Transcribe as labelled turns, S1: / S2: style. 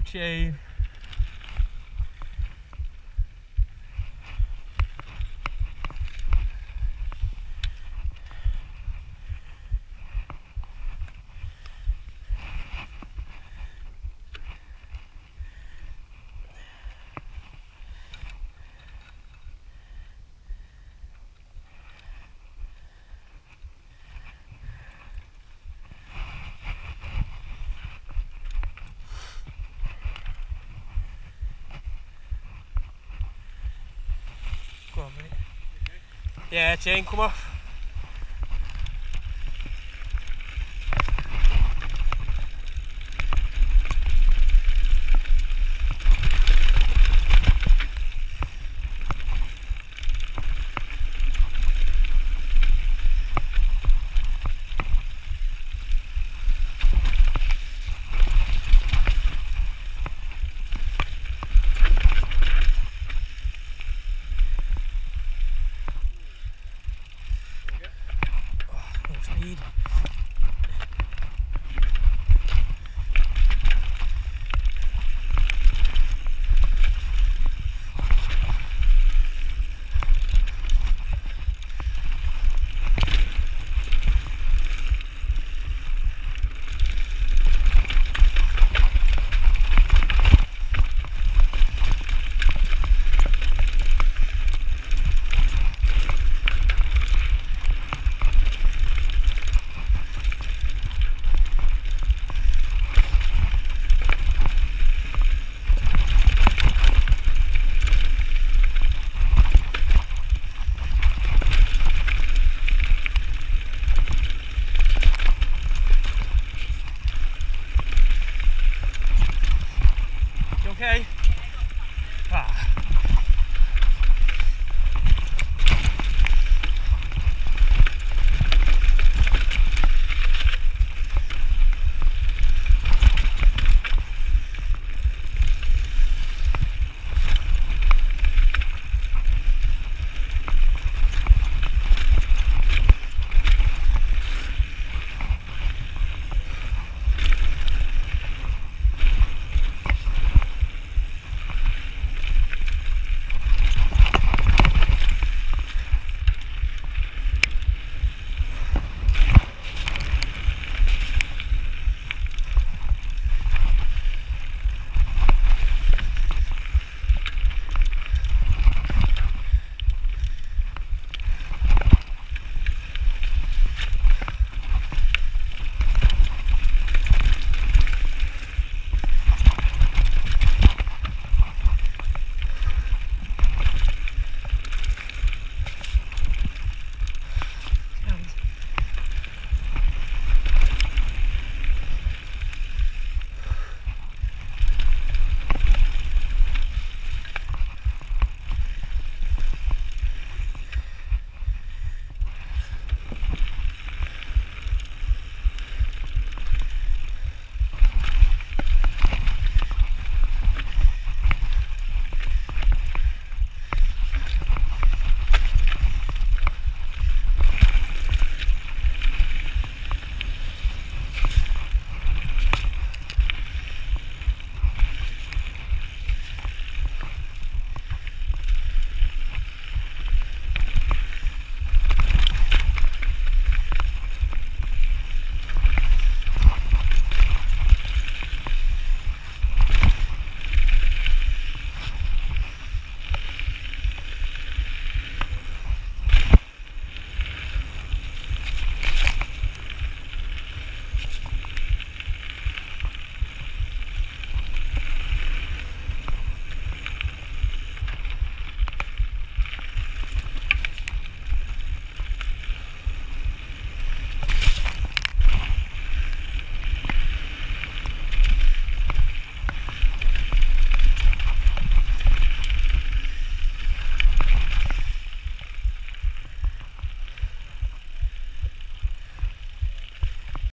S1: Chain. On, mate. Yeah, chain come off. okay? Ah.